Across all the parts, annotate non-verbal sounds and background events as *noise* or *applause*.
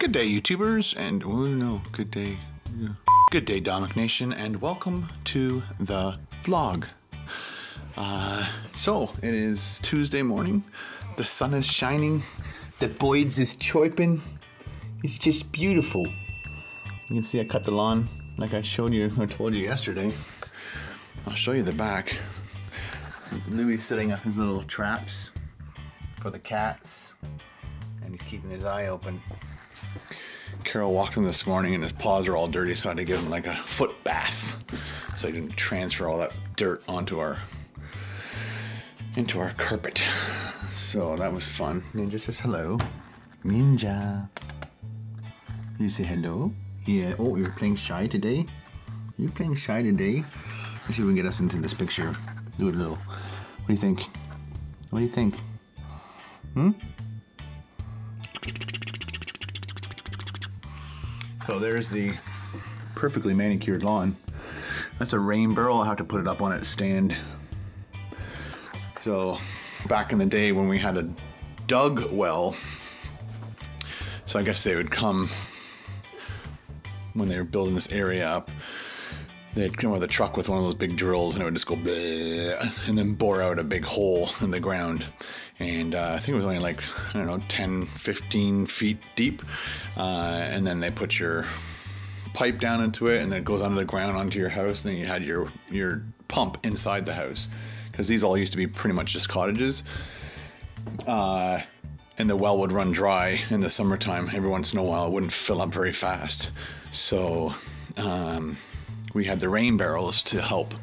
Good day, YouTubers, and oh no, good day. Yeah. Good day, Domik Nation, and welcome to the vlog. Uh, so, it is Tuesday morning. The sun is shining. The boys is chirping. It's just beautiful. You can see I cut the lawn like I showed you, I told you yesterday. I'll show you the back. Louis setting up his little traps for the cats, and he's keeping his eye open. Carol walked him this morning and his paws are all dirty, so I had to give him like a foot bath so he didn't transfer all that dirt onto our into our carpet. So that was fun. Ninja says hello. Ninja. You say hello? Yeah. Oh, you're playing shy today? You're playing shy today? Let's see if we can get us into this picture. Do it a little. What do you think? What do you think? Hmm? So there's the perfectly manicured lawn. That's a rain barrel. I'll have to put it up on its stand. So back in the day when we had a dug well, so I guess they would come when they were building this area up. They'd come with a truck with one of those big drills and it would just go and then bore out a big hole in the ground. And uh, I think it was only like, I don't know, 10, 15 feet deep. Uh, and then they put your pipe down into it and then it goes under the ground onto your house. And then you had your, your pump inside the house. Because these all used to be pretty much just cottages. Uh, and the well would run dry in the summertime. Every once in a while, it wouldn't fill up very fast. So, um, we had the rain barrels to help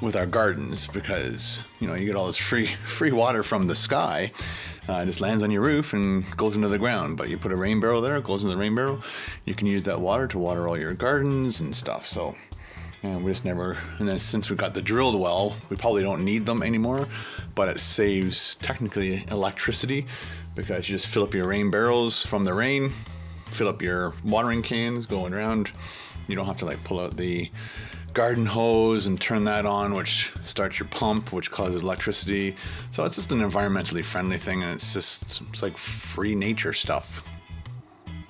with our gardens because you know you get all this free *laughs* free water from the sky uh, it just lands on your roof and goes into the ground. But you put a rain barrel there it goes in the rain barrel. You can use that water to water all your gardens and stuff. So and we just never and then since we got the drilled well we probably don't need them anymore but it saves technically electricity because you just fill up your rain barrels from the rain fill up your watering cans going around you don't have to like pull out the garden hose and turn that on, which starts your pump, which causes electricity. So it's just an environmentally friendly thing, and it's just it's like free nature stuff.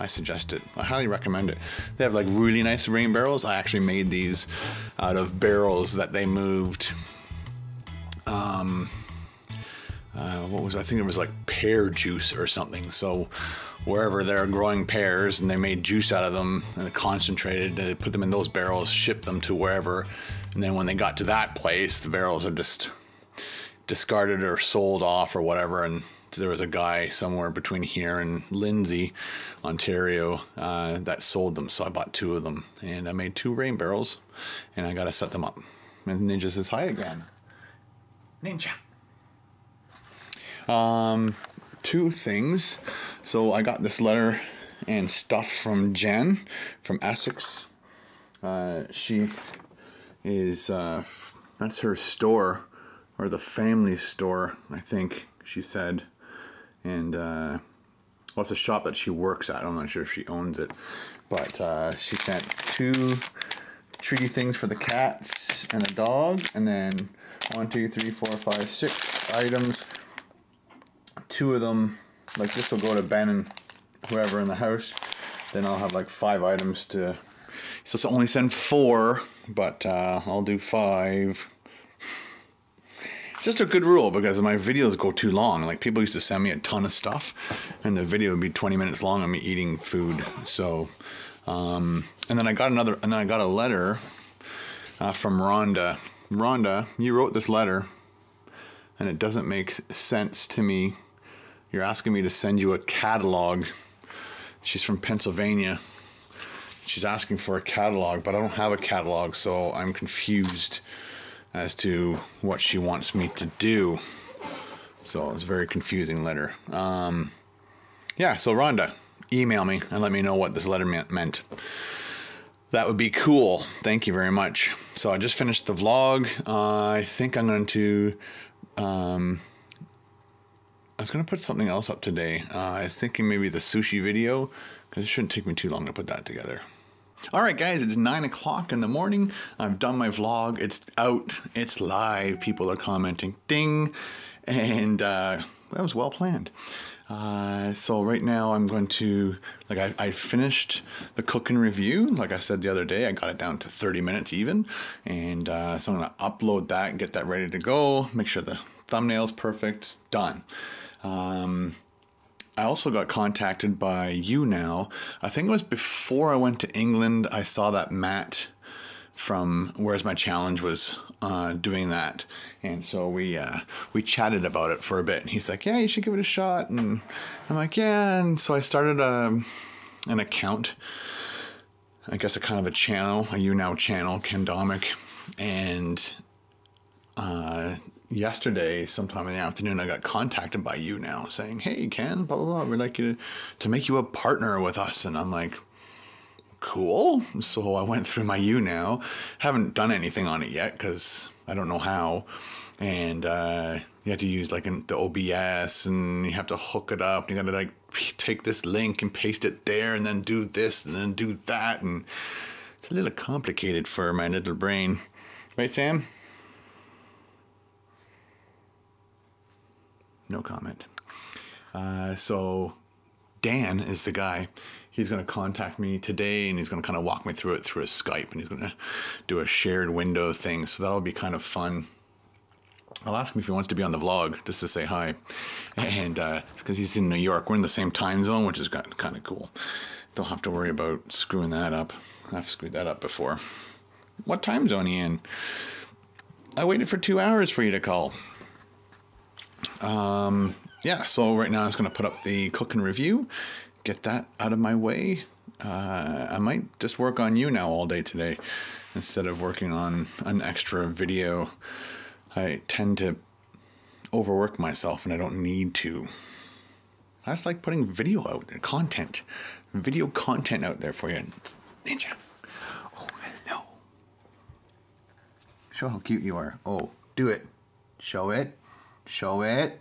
I suggest it. I highly recommend it. They have like really nice rain barrels. I actually made these out of barrels that they moved. Um, uh, what was I think it was like pear juice or something. So wherever they're growing pears and they made juice out of them and concentrated, they put them in those barrels, ship them to wherever, and then when they got to that place, the barrels are just discarded or sold off or whatever. And there was a guy somewhere between here and Lindsay, Ontario, uh, that sold them. So I bought two of them and I made two rain barrels and I got to set them up. And Ninja says hi again. Ninja. Um, two things. So I got this letter and stuff from Jen from Essex. Uh, she is uh, that's her store or the family store, I think she said, and uh, well, it's a shop that she works at. I'm not sure if she owns it, but uh, she sent two treaty things for the cats and a dog, and then one, two, three, four, five, six items two of them, like this will go to Ben and whoever in the house. Then I'll have like five items to. So it's only send four, but uh, I'll do five. Just a good rule because my videos go too long. Like people used to send me a ton of stuff, and the video would be 20 minutes long of me eating food. So, um, and then I got another, and then I got a letter uh, from Rhonda. Rhonda, you wrote this letter, and it doesn't make sense to me you're asking me to send you a catalog. She's from Pennsylvania. She's asking for a catalog, but I don't have a catalog, so I'm confused as to what she wants me to do. So it's a very confusing letter. Um, yeah, so Rhonda, email me and let me know what this letter meant. That would be cool. Thank you very much. So I just finished the vlog. Uh, I think I'm going to um, I was going to put something else up today. Uh, I was thinking maybe the sushi video, because it shouldn't take me too long to put that together. All right, guys, it's 9 o'clock in the morning. I've done my vlog. It's out. It's live. People are commenting. Ding. And uh, that was well planned. Uh, so right now I'm going to like I, I finished the cooking review. Like I said the other day, I got it down to 30 minutes even, and uh, so I'm gonna upload that and get that ready to go. Make sure the thumbnail's perfect. Done. Um, I also got contacted by YouNow. I think it was before I went to England. I saw that Matt from Where's My Challenge was uh, doing that, and so we uh, we chatted about it for a bit. And he's like, "Yeah, you should give it a shot," and I'm like, "Yeah." And so I started a, um, an account. I guess a kind of a channel, a YouNow channel, Ken Domik, and uh, yesterday, sometime in the afternoon, I got contacted by YouNow saying, "Hey, Ken, blah blah blah. We'd like you to, to make you a partner with us." And I'm like, "Cool." So I went through my YouNow. Haven't done anything on it yet because I don't know how. And uh, you have to use like an, the OBS, and you have to hook it up. You got to like take this link and paste it there, and then do this, and then do that, and it's a little complicated for my little brain, right, Sam? No comment. Uh, so Dan is the guy. He's going to contact me today and he's going to kind of walk me through it through a Skype and he's going to do a shared window thing. So that'll be kind of fun. I'll ask him if he wants to be on the vlog just to say hi. And because uh, he's in New York, we're in the same time zone, which is kind of cool. Don't have to worry about screwing that up. I've screwed that up before. What time zone are you in? I waited for two hours for you to call. Um, yeah, so right now I'm just going to put up the cooking review, get that out of my way. Uh, I might just work on YouNow all day today instead of working on an extra video. I tend to overwork myself and I don't need to. I just like putting video out there, content, video content out there for you. Ninja. Oh, hello. Show how cute you are. Oh, do it. Show it. Show it.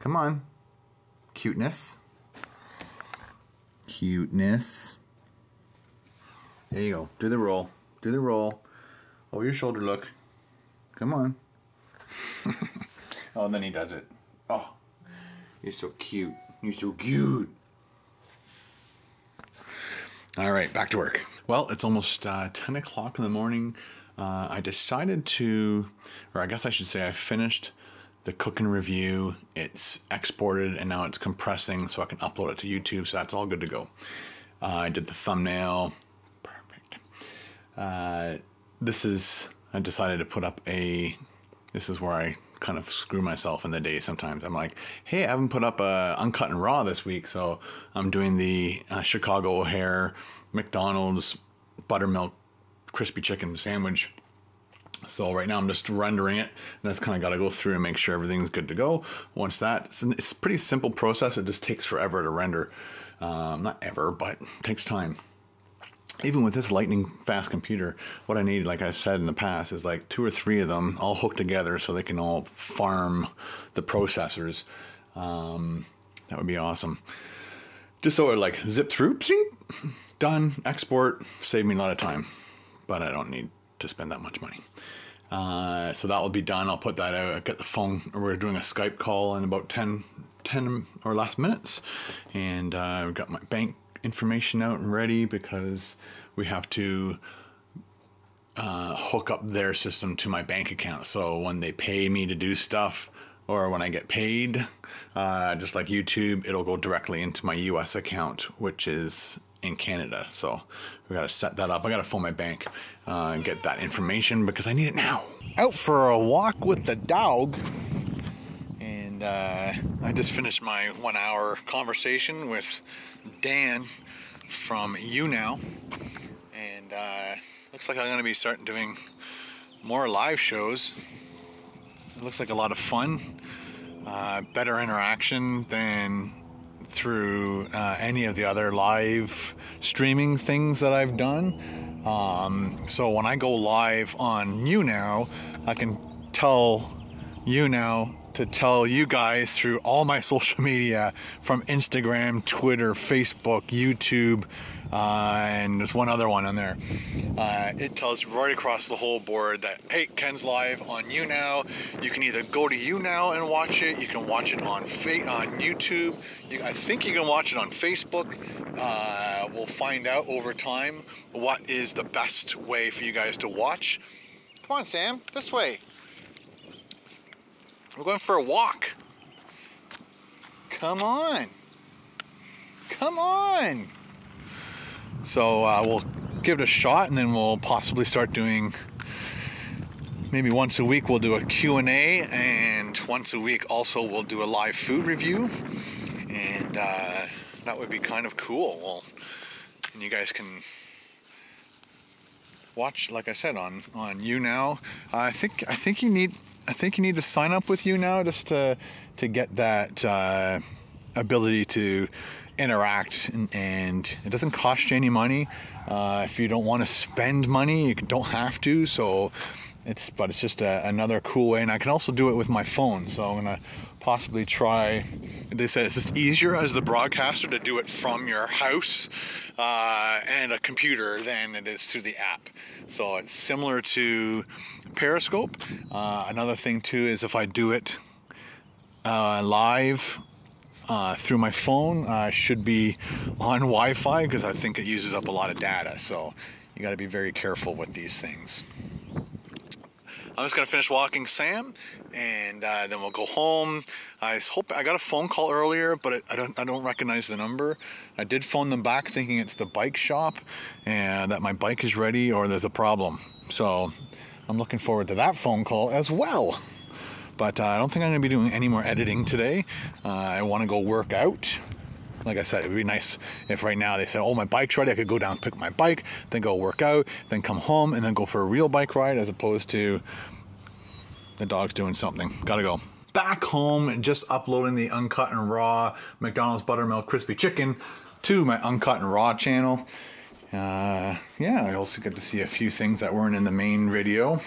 Come on. Cuteness. Cuteness. There you go. Do the roll. Do the roll. Over your shoulder look. Come on. *laughs* oh, and then he does it. Oh, you're so cute. You're so cute. All right, back to work. Well, it's almost uh, 10 o'clock in the morning. Uh, I decided to, or I guess I should say, I finished the cooking review. It's exported and now it's compressing so I can upload it to YouTube. So that's all good to go. Uh, I did the thumbnail. Perfect. Uh, this is, I decided to put up a, this is where I kind of screw myself in the day sometimes. I'm like, hey, I haven't put up a uncut and raw this week. So I'm doing the uh, Chicago O'Hare McDonald's buttermilk crispy chicken sandwich so right now I'm just rendering it. That's kind of got to go through and make sure everything's good to go. Once that, it's, it's a pretty simple process. It just takes forever to render. Um, not ever, but takes time. Even with this lightning fast computer, what I need, like I said in the past, is like two or three of them all hooked together so they can all farm the processors. Um, that would be awesome. Just so it like zip through, done, export, save me a lot of time. But I don't need to spend that much money. Uh, so that will be done. I'll put that out. I get the phone. We're doing a Skype call in about 10, 10 or less minutes, and uh, I've got my bank information out and ready because we have to uh, hook up their system to my bank account. So when they pay me to do stuff, or when I get paid, uh, just like YouTube, it'll go directly into my US account, which is in Canada. So we got to set that up. I got to phone my bank uh, and get that information because I need it now. Out for a walk with the dog. And uh, I just finished my one hour conversation with Dan from YouNow. And uh, looks like I'm going to be starting doing more live shows. It looks like a lot of fun, uh, better interaction than through uh, any of the other live streaming things that I've done. Um, so when I go live on YouNow, I can tell YouNow to tell you guys through all my *laughs* social media from Instagram, Twitter, Facebook, YouTube, uh, and there's one other one on there. Uh, it tells right across the whole board that hey, Ken's live on YouNow. You can either go to YouNow and watch it. You can watch it on fa- on YouTube. You, I think you can watch it on Facebook. Uh, we'll find out over time what is the best way for you guys to watch. Come on, Sam, this way. We're going for a walk. Come on. Come on. So uh, we'll give it a shot and then we'll possibly start doing maybe once a week we'll do a q&a and once a week also we'll do a live food review and uh, that would be kind of cool well and you guys can watch like i said on on YouNow i think i think you need i think you need to sign up with YouNow just to to get that uh, ability to interact and, and, it doesn't cost you any money. Uh, if you don't want to spend money you don't have to so it's but it's just a, another cool way and i can also do it with my phone so i'm gonna possibly try they said it's just easier as the broadcaster to do it from your house uh, and a computer than it is through the app so it's similar to periscope uh, another thing too is if i do it uh, live uh, through my phone uh, should be on *laughs* Wi-Fi because I think it uses up a lot of data. So you got to be very careful with these things. I'm just gonna finish walking Sam, and uh, then we'll go home. I hope I got a phone call earlier, but it, I don't I don't recognize the number. I did phone them back thinking it's the bike shop, and that my bike is ready or there's a problem. So I'm looking forward to that phone call as well. But uh, I don't think I'm to be doing any more editing today. Uh, I want to go work out. Like I said, it would be nice if right now they said, "Oh, my bike's ready." I could go down, pick my bike, then go work out, then come home, and then go for a real bike ride, as opposed to the dog's doing something. Gotta go. Back home and just uploading the uncut and raw McDonald's buttermilk crispy chicken to my uncut and raw channel. Uh, yeah, I also get to see a few things that weren't in the main video.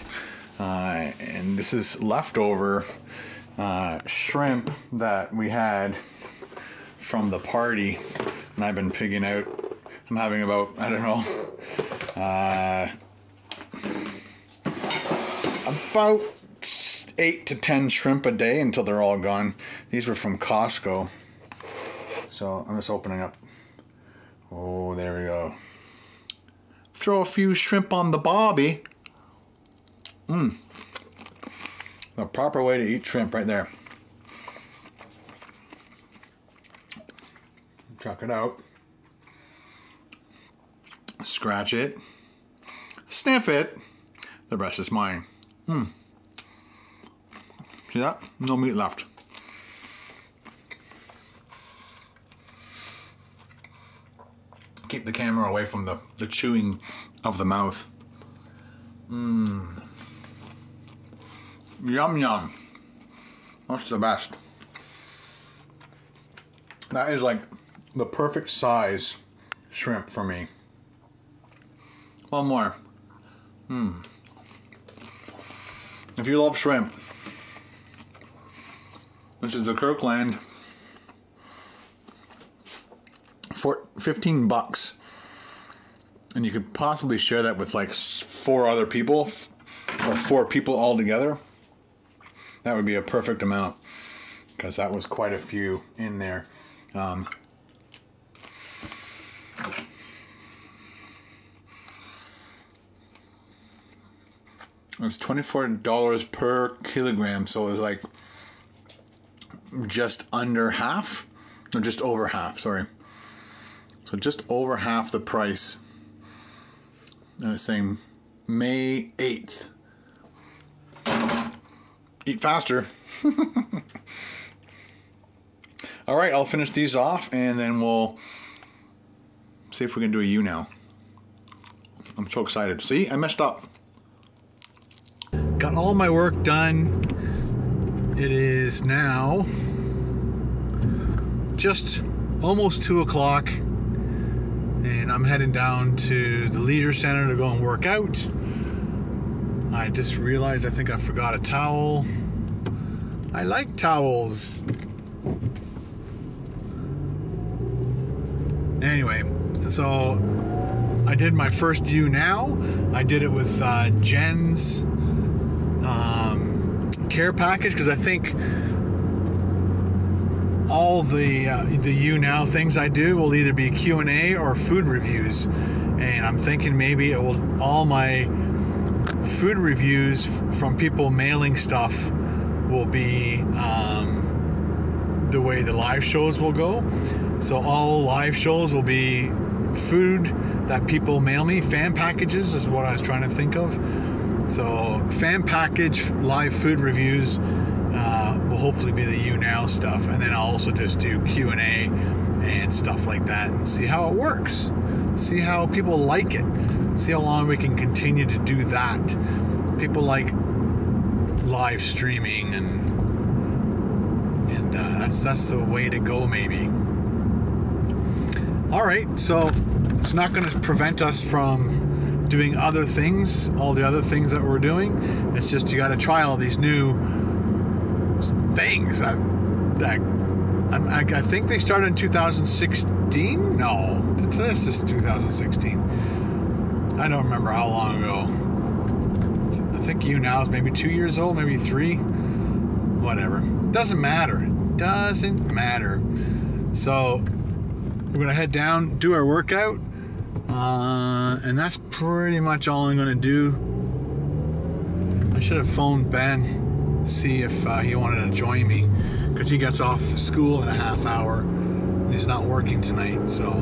Uh, and this is leftover uh, shrimp that we had from the party, and I've been pigging out. I'm having about I don't know, uh, about eight to ten shrimp a day until they're all gone. These were from Costco, so I'm just opening up. Oh, there we go. Throw a few shrimp on the bobby. Mmm. The proper way to eat shrimp right there. Chuck it out. Scratch it. Sniff it. The rest is mine. Hmm. See that? No meat left. Keep the camera away from the, the chewing of the mouth. Mmm. Yum yum. That's the best. That is like the perfect size shrimp for me. One more. Hmm. If you love shrimp, this is the Kirkland for 15 bucks. And you could possibly share that with like four other people or four people all together. That would be a perfect amount because that was quite a few in there. Um, it's $24 per kilogram, so it was like just under half, or just over half, sorry. So just over half the price. And it's saying May 8th eat faster. *laughs* All right, I'll finish these off and then we'll see if we can do a YouNow. I'm so excited. See, I messed up. Got all my work done. It is now just almost two o'clock and I'm heading down to the leisure center to go and work out. I just realized I think I forgot a towel. I like towels. Anyway, so I did my first YouNow. I did it with uh, Jen's care package because I think all the uh, the YouNow things I do will either be Q and A or food reviews, and I'm thinking maybe it will all my food reviews from people mailing stuff will be um, the way the live shows will go. So all live shows will be food that people mail me. Fan packages is what I was trying to think of. So fan package live food reviews uh, will hopefully be the YouNow stuff, and then I'll also just do Q and A and stuff like that, and see how it works. See how people like it. See how long we can continue to do that. People like live streaming, and and uh, that's that's the way to go, maybe. All right, so it's not going to prevent us from doing other things, all the other things that we're doing. It's just you got to try all these new things that that I, I think they started in 2016. No, this is 2016. I don't remember how long ago. I think YouNow is maybe two years old, maybe three. Whatever. Doesn't matter. Doesn't matter. So we're gonna head down, do our workout, uh, and that's pretty much all I'm gonna do. I should have phoned Ben, to see if uh, he wanted to join me, because he gets off school in a half hour. And he's not working tonight, so.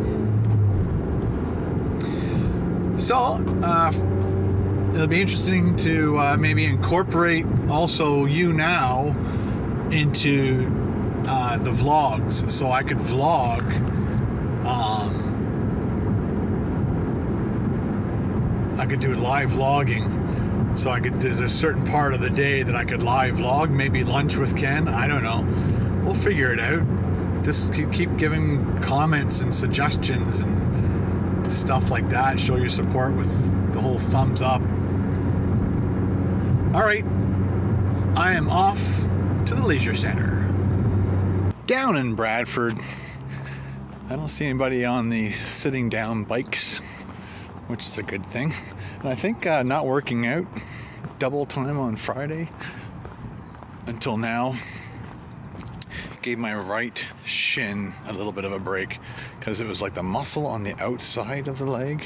So, uh, it'll be interesting to uh, maybe incorporate also YouNow into uh, the vlogs, so I could vlog. Um, I could do live vlogging. So I could. There's a certain part of the day that I could live vlog. Maybe lunch with Ken. I don't know. We'll figure it out. Just keep, keep giving comments and suggestions and stuff like that. Show your support with the whole thumbs up. All right. I am off to the leisure center. Down in Bradford. I don't see anybody on the sitting down bikes, which is a good thing. And I think uh, not working out double time on Friday until now gave my right shin a little bit of a break because it was like the muscle on the outside of the leg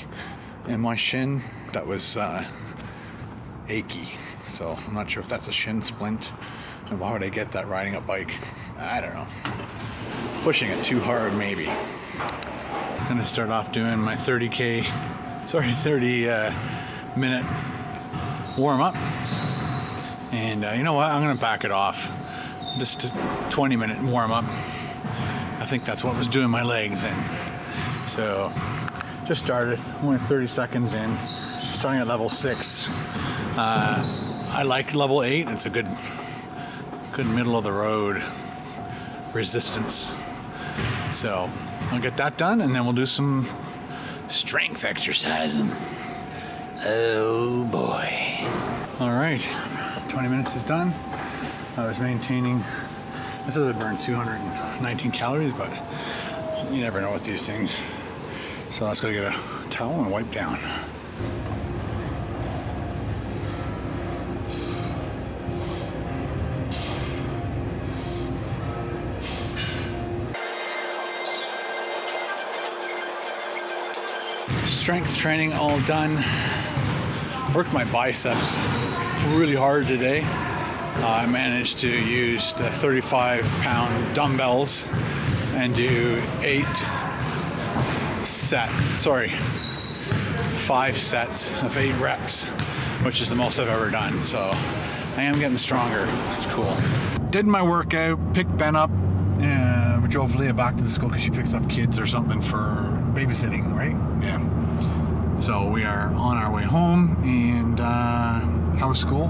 and my shin that was uh, achy. So I'm not sure if that's a shin splint. And why would I get that riding a bike? I don't know. Pushing it too hard, maybe. Gonna start off doing my 30k, sorry, 30 uh, minute warm up. And uh, you know what? I'm gonna back it off. Just a 20 minute warm up. I think that's what was doing my legs in. So just started, only 30 seconds in, starting at level six. Uh, I like level eight. It's a good, good middle of the road resistance. So I'll get that done, and then we'll do some strength exercising. Oh boy! All right, 20 minutes is done. I was maintaining. This says I burned 219 calories, but you never know with these things. So let's go get a towel and wipe down. Strength training all done. Worked my biceps really hard today. Uh, I managed to use the 35 pound dumbbells and do eight set, sorry, five sets of eight reps, which is the most I've ever done. So I am getting stronger. It's cool. Did my workout, picked Ben up, and drove Leah back to the school because she picks up kids or something for babysitting, right? Yeah. So we are on our way home, and uh, how was school?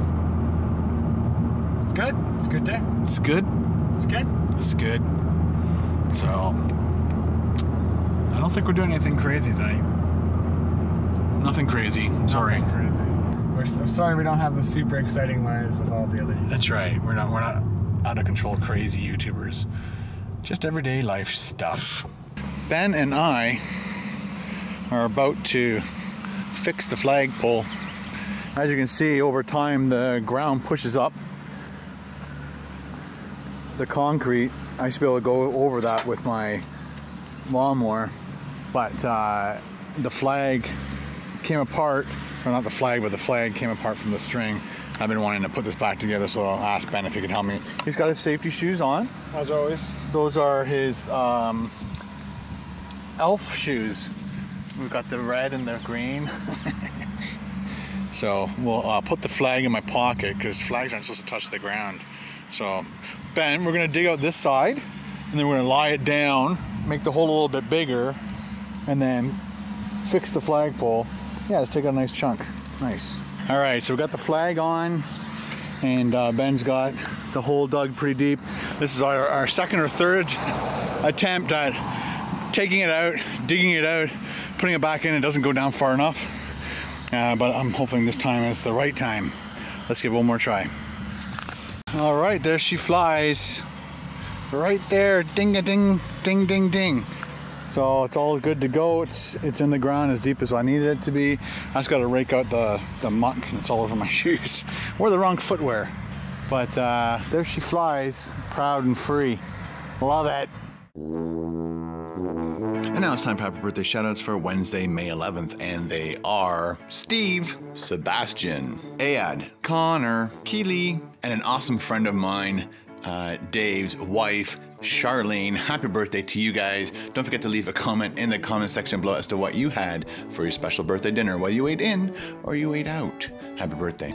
It's good. It's a good day. It's good. It's good. It's good. So I don't think we're doing anything crazy tonight. Nothing crazy. Sorry. Nothing crazy. We're so sorry we don't have the super exciting lives of all the other. That's right. We're not. We're not out of control crazy YouTubers. Just everyday life stuff. Ben and I are about to fix the flagpole. As you can see, over time the ground pushes up the concrete. I used to be able to go over that with my lawnmower, but uh, the flag came apart, or not the flag, but the flag came apart from the string. I've been wanting to put this back together, so I'll ask Ben if he could help me. He's got his safety shoes on. As always. Those are his um, elf shoes. We've got the red and the green. *laughs* so we'll uh, put the flag in my pocket because flags aren't supposed to touch the ground. So, Ben, we're gonna dig out this side and then we're gonna lie it down, make the hole a little bit bigger, and then fix the flagpole. Yeah, let's take out a nice chunk. Nice. All right, so we've got the flag on, and uh, Ben's got the hole dug pretty deep. This is our, our second or third *laughs* attempt at taking it out, digging it out, putting it back in. It doesn't go down far enough, uh, but I'm hoping this time is the right time. Let's give one more try. All right, there she flies. Right there, ding a ding, ding ding ding. So it's all good to go. It's it's in the ground as deep as I needed it to be. I just got to rake out the the muck and it's all over my *laughs* shoes. Or the wrong footwear. But uh, there she flies, proud and free. Love it. And now it's time for happy birthday shoutouts for Wednesday, May 11th, and they are Steve, Sebastian, Ayad, Connor, Keely, and an awesome friend of mine, uh, Dave's wife, Charlene. Happy birthday to you guys. Don't forget to leave a comment in the comment section below as to what you had for your special birthday dinner, whether you ate in or you ate out. Happy birthday.